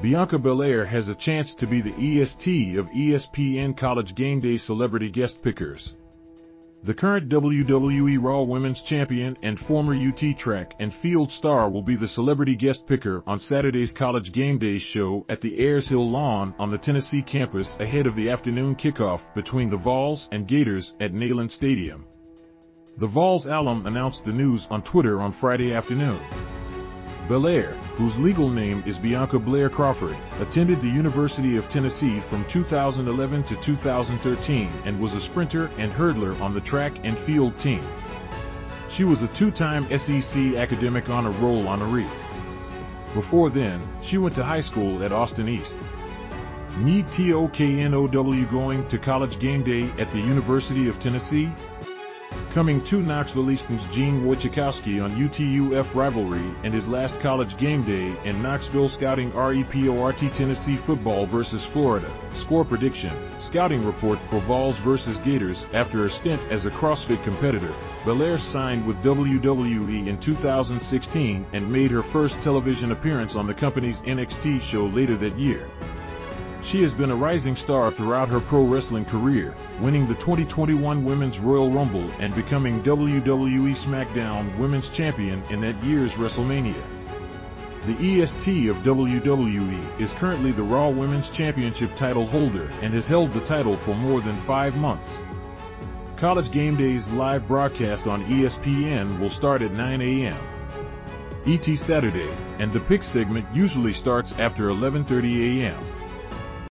Bianca Belair has a chance to be the EST of ESPN College Game Day celebrity guest pickers. The current WWE Raw Women's Champion and former UT track and field star will be the celebrity guest picker on Saturday's College Game Day show at the Ayres Hill Lawn on the Tennessee campus ahead of the afternoon kickoff between the Vols and Gators at Neyland Stadium. The Vols alum announced the news on Twitter on Friday afternoon. Belair, whose legal name is Bianca Blair Crawford, attended the University of Tennessee from 2011 to 2013 and was a sprinter and hurdler on the track and field team. She was a two-time SEC academic honor roll honoree. Before then, she went to high school at Austin East. Need TOKNOW going to college game day at the University of Tennessee? Coming to Knoxville Easton's Gene Wojciechowski on UTUF rivalry and his last college game day and Knoxville scouting REPORT Tennessee football versus Florida. Score prediction, scouting report for Vols versus Gators after a stint as a CrossFit competitor. Belair signed with WWE in 2016 and made her first television appearance on the company's NXT show later that year. She has been a rising star throughout her pro wrestling career, winning the 2021 Women's Royal Rumble and becoming WWE SmackDown Women's Champion in that year's WrestleMania. The EST of WWE is currently the Raw Women's Championship title holder and has held the title for more than five months. College Game Day's live broadcast on ESPN will start at 9 a.m. ET Saturday, and the pick segment usually starts after 11.30 a.m.